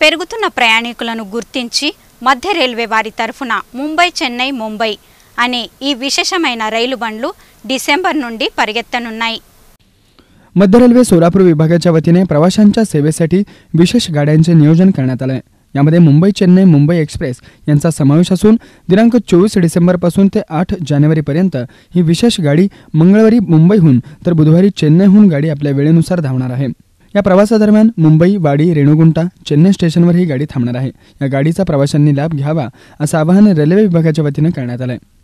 పెరుగుతున్న ప్రయాణికులను గుర్తించి మధ్య రైల్వే వారి తరఫున ముంబై చెన్నై ముంబై అనే ఈ విశేషమైన రైలు బండ్లు డిసెంబర్ నుండి పరిగెత్తనున్నాయి. मध्य रेल्वे सोलापूर विभागाच्या वतीने प्रवाशांच्या सेवेसाठी विशेष गाड्यांचे नियोजन करण्यात आलं. आहे यामध्ये मुंबई चेन्नई मुंबई एक्सप्रेस यांचा समावेश असून दिनांक चोवीस डिसेंबरपासून ते आठ जानेवारीपर्यंत ही विशेष गाडी मंगळवारी मुंबईहून तर बुधवारी चेन्नईहून गाडी आपल्या वेळेनुसार धावणार आहे. या प्रवासादरम्यान मुंबई वाडी रेणुगुंटा चेन्नई स्टेशनवर ही गाडी थांबणार आहे. या गाडीचा प्रवाशांनी लाभ घ्यावा असं आवाहन रेल्वे विभागाच्या वतीनं करण्यात आलं आहे